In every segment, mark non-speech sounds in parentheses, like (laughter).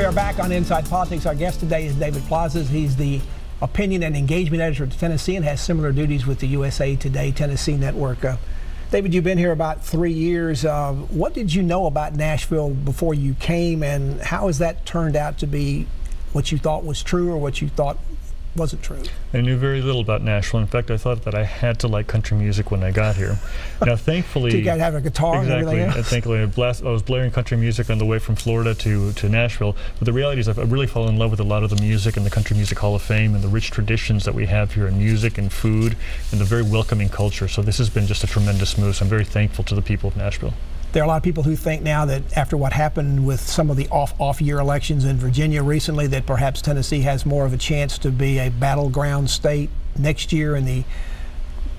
We are back on Inside Politics. Our guest today is David Plazas. He's the opinion and engagement editor at Tennessean and has similar duties with the USA Today Tennessee Network. Uh, David, you've been here about three years. Uh, what did you know about Nashville before you came, and how has that turned out to be what you thought was true or what you thought wasn't true. I knew very little about Nashville. In fact, I thought that I had to like country music when I got here. now, (laughs) thankfully, you got to have a guitar exactly, and thankfully, I, blast, I, was blaring country music on the way from Florida to to Nashville. But the reality is, I've really fallen in love with a lot of the music and the Country Music Hall of Fame and the rich traditions that we have here in music and food and the very welcoming culture. So this has been just a tremendous move. So I'm very thankful to the people of Nashville. There are a lot of people who think now that after what happened with some of the off off year elections in Virginia recently, that perhaps Tennessee has more of a chance to be a battleground state next year in the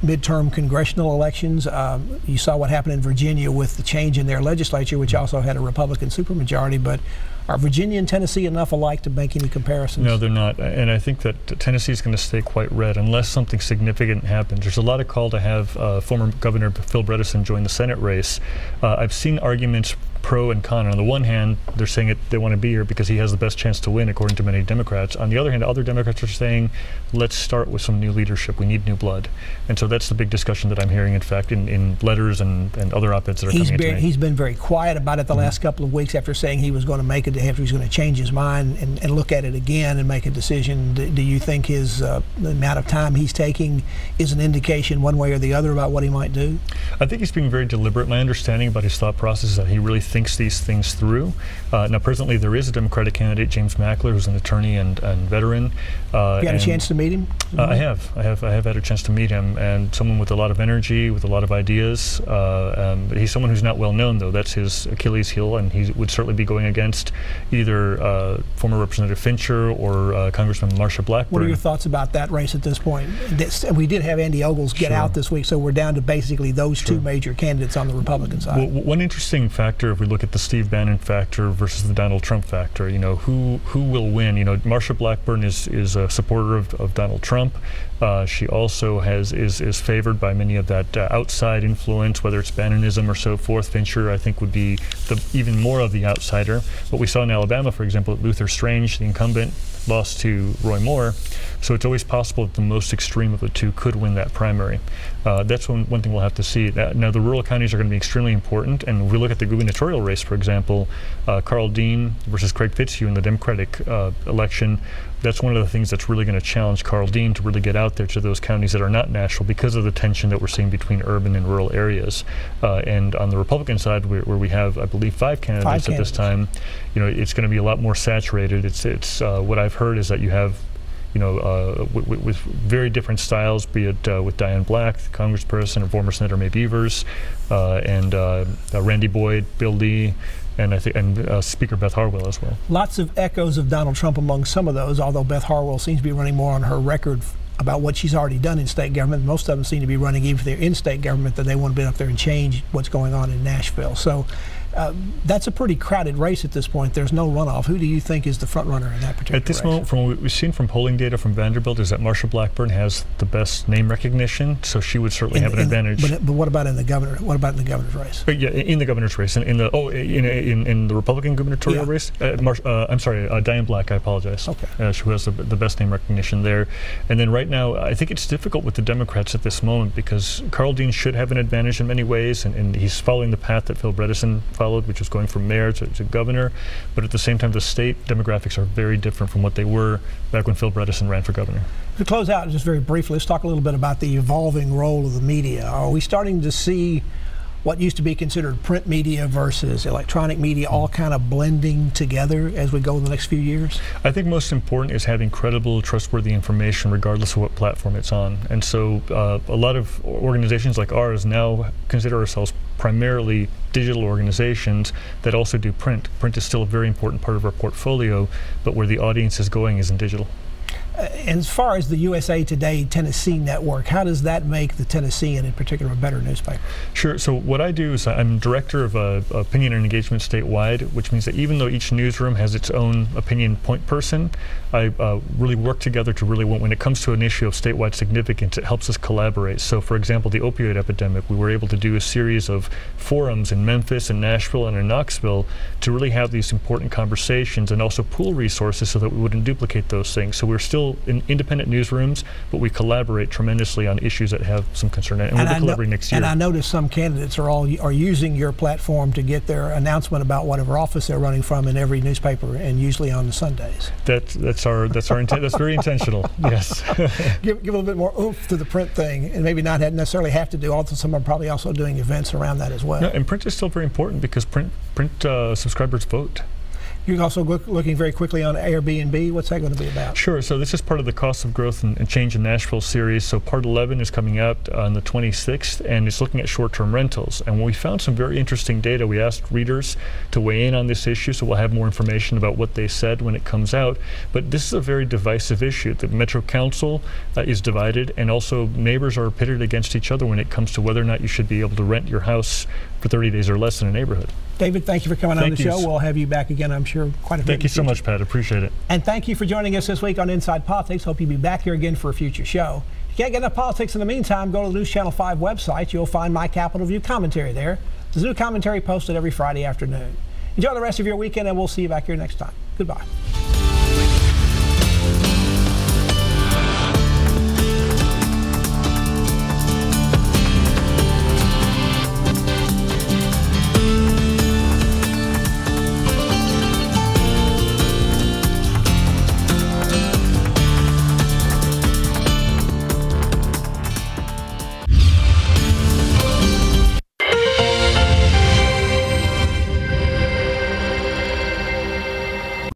midterm congressional elections. Um, you saw what happened in Virginia with the change in their legislature, which also had a Republican supermajority. But are Virginia and Tennessee enough alike to make any comparisons? No, they're not. And I think that Tennessee is going to stay quite red unless something significant happens. There's a lot of call to have uh, former Governor Phil Bredesen join the Senate race. Uh, I've seen arguments pro and con. On the one hand, they're saying it, they want to be here because he has the best chance to win, according to many Democrats. On the other hand, other Democrats are saying, let's start with some new leadership. We need new blood. And so that's the big discussion that I'm hearing, in fact, in, in letters and, and other op-eds that are he's coming been, He's been very quiet about it the mm -hmm. last couple of weeks after saying he was going to make it, was going to change his mind and, and, look at it again and make a decision. Do, do you think his uh, the amount of time he's taking is an indication one way or the other about what he might do? I think he's being very deliberate. My understanding about his thought process is that he really thinks these things through. Uh, now, presently, there is a Democratic candidate, James Mackler, who's an attorney and, and veteran. Uh, you had a chance to meet him? Uh, I have. I have. I have had a chance to meet him, and someone with a lot of energy, with a lot of ideas. Uh, um, but he's someone who's not well known, though. That's his Achilles heel, and he would certainly be going against either uh, former Representative Fincher or uh, Congressman Marsha Blackburn. What are your thoughts about that race at this point? This, we did have Andy Ogles get sure. out this week, so we're down to basically those sure. two major candidates on the Republican side. Well, one interesting factor, if we look at the Steve Bannon factor versus the Donald Trump factor, you know, who who will win? You know, Marsha Blackburn is is a supporter of, of Donald Trump. Uh, she also has is is favored by many of that uh, outside influence, whether it's Bannonism or so forth. Fincher, I think, would be the, even more of the outsider. What we saw in Alabama, for example, Luther Strange, the incumbent, lost to Roy Moore. So it's always possible that the most extreme of the two could win that primary. Uh, that's one, one thing we'll have to see. Uh, now, the rural counties are going to be extremely important. And if we look at the gubernatorial race, for example, uh, Karl Dean versus Craig Fitzhugh in the Democratic uh, election, that's one of the things that's really going to challenge Karl Dean to really get out there to those counties that are not Nashville because of the tension that we're seeing between urban and rural areas. Uh, and on the Republican side, where, where, we have, I believe, five candidates five at candidates. this time, you know, it's going to be a lot more saturated. It's, it's uh, what I've heard is that you have you know, uh, with very different styles, be it uh, with Diane Black, the congressperson, or former Senator Mae Beavers, uh, and uh, uh, Randy Boyd, Bill Lee, and I think and Speaker Beth Harwell as well. Lots of echoes of Donald Trump among some of those, although Beth Harwell seems to be running more on her record about what she's already done in state government. Most of them seem to be running, even if they're in state government, that they want to be up there and change what's going on in Nashville. So uh, that's a pretty crowded race at this point. There's no runoff. Who do you think is the front runner in that particular At this race? moment, from what we've seen from polling data from Vanderbilt, is that Marsha Blackburn has the best name recognition, so she would certainly in, have an in, advantage. But, but, what about in the governor? What about in the governor's race? But yeah, in the governor's race, in, in the oh, in, in, in the Republican gubernatorial yeah. race, uh, Mar uh, I'm sorry, uh, Diane Black. I apologize. Okay. Uh, who has the, the best name recognition there, and then right now, I think it's difficult with the Democrats at this moment because Karl Dean should have an advantage in many ways, and, and he's following the path that Phil Bredesen followed, which was going from mayor to, to, governor. But at the same time, the state demographics are very different from what they were back when Phil Bredesen ran for governor. To close out, just very briefly, let's talk a little bit about the evolving role of the media. Are we starting to see what used to be considered print media versus electronic media all kind of blending together as we go in the next few years? I think most important is having credible, trustworthy information regardless of what platform it's on. And so uh, a lot of organizations like ours now consider ourselves primarily digital organizations that also do print. Print is still a very important part of our portfolio, but where the audience is going is in digital. As far as the USA Today Tennessee network, how does that make the Tennessean in particular a better newspaper? Sure. So what I do is I'm director of uh, opinion and engagement statewide, which means that even though each newsroom has its own opinion point person, I uh, really work together to really, when it comes to an issue of statewide significance, it helps us collaborate. So for example, the opioid epidemic, we were able to do a series of forums in Memphis and Nashville and in Knoxville to really have these important conversations and also pool resources so that we wouldn't duplicate those things. So we're still in independent newsrooms, but we collaborate tremendously on issues that have some concern. And, and we'll be collaborating next year. And I notice some candidates are all are using your platform to get their announcement about whatever office they're running from in every newspaper, and usually on the Sundays. That, that's our that's our intent. That's very intentional. (laughs) Yes. (laughs) give, give a little bit more oomph to the print thing, and maybe not necessarily have to do. Also, some are probably also doing events around that as well. No, and print is still very important because print print uh, subscribers vote. You're also look, looking very quickly on Airbnb. What's that going to be about? Sure. So this is part of the Cost of Growth and, and Change in Nashville series. So part 11 is coming out on the 26th, and it's looking at short-term rentals. And we found some very interesting data, we asked readers to weigh in on this issue, so we'll have more information about what they said when it comes out. But this is a very divisive issue. The Metro Council uh, is divided, and also neighbors are pitted against each other when it comes to whether or not you should be able to rent your house for 30 days or less in a neighborhood. David, thank you for coming thank on the show. We'll have you back again, I'm sure, quite a bit. Thank you so much, Pat. Appreciate it. And thank you for joining us this week on Inside Politics. Hope you'll be back here again for a future show. If you can't get enough politics in the meantime, go to the News Channel 5 website. You'll find my Capitol View commentary there. There's new commentary posted every Friday afternoon. Enjoy the rest of your weekend, and we'll see you back here next time. Goodbye.